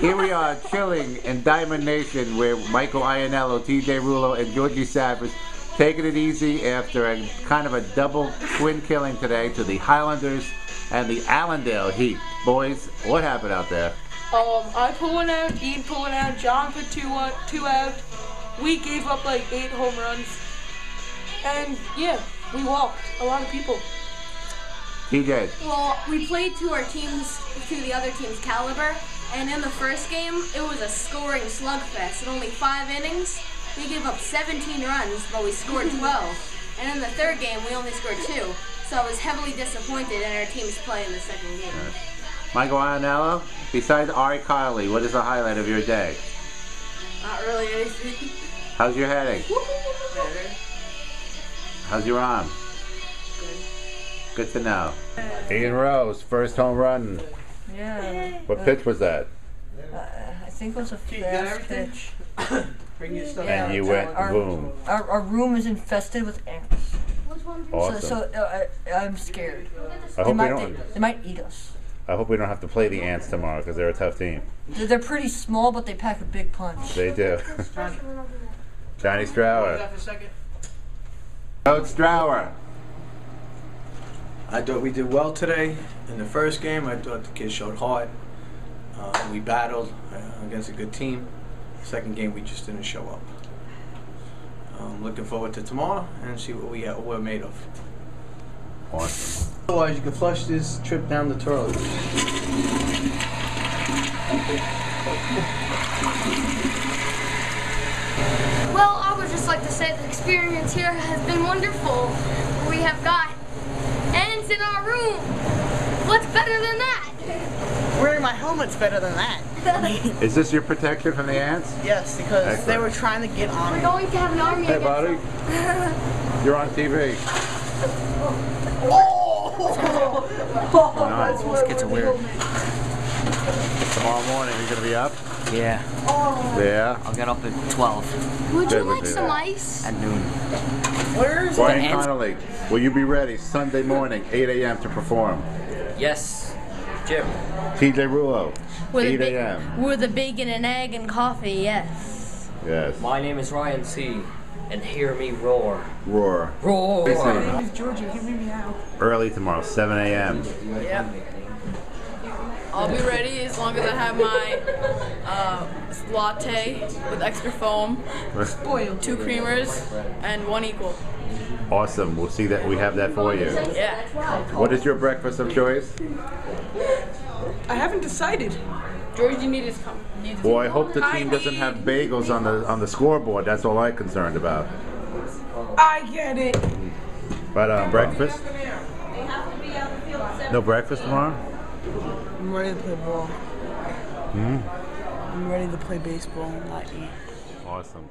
Here we are chilling in Diamond Nation where Michael Iannello, TJ Rulo, and Georgie Savage taking it easy after a kind of a double twin killing today to the Highlanders and the Allendale Heat. Boys, what happened out there? Um, I pull one out, Ian pull one out, John put two one, two out. We gave up like eight home runs, and yeah, we walked a lot of people. TJ, Well, we played to our teams, to the other team's caliber, and in the first game, it was a scoring slugfest. In only five innings, we gave up 17 runs, but we scored 12. And in the third game, we only scored two. So I was heavily disappointed in our team's play in the second game. Michael Iannello, besides Ari Kiley, what is the highlight of your day? Not really anything. How's your headache? How's your arm? Good to know. Ian Rose, first home run. Yeah, What pitch was that? I think it was a fast pitch. Bring your stuff. And you went our, boom. Our, our room is infested with ants. So, Awesome. so uh, I, I'm scared. I They hope we might, don't. they, they might eat us. I hope we don't have to play the Ants tomorrow because they're a tough team. They're, they're pretty small, but they pack a big punch. They do. Johnny Hold Strower. that for a second. Coach Strower. I thought we did well today. In the first game, I thought the kids showed heart. Uh, we battled uh, against a good team. Second game, we just didn't show up. Um, looking forward to tomorrow and see what we what we're made of. Awesome. Otherwise, you can flush this trip down the toilet. Well, I would just like to say the experience here has been wonderful. We have got ants in our room. What's better than that? Wearing my helmet's better than that. Is this your protection from the ants? Yes, because they were trying to get on We're going to have an army Hey, buddy. You're on TV. Oh! Nice. These kids are weird. Tomorrow morning, you're gonna be up. Yeah, Yeah. I'll get up at 12 Would you like some that. ice? at noon. Where's Brian ants. Connolly, will you be ready Sunday morning, 8 a.m. to perform? Yes, Jim. TJ Rulo, With 8 a.m. with a bacon and egg and coffee, yes. Yes. My name is Ryan C. And hear me roar. Roar. Roar! Georgie? Give me out. Early tomorrow, 7 a.m. Yep. I'll be ready as long as I have my uh, latte with extra foam, two creamers, and one equal. Awesome. We'll see that we have that for you. Yeah. What is your breakfast of choice? I haven't decided. George, you need to come. Need to Well, I hope the team doesn't have bagels on the on the scoreboard. That's all I'm concerned about. I get it. But um, breakfast? No breakfast tomorrow? I'm ready to play ball. Hmm? I'm ready to play baseball not eat. Awesome.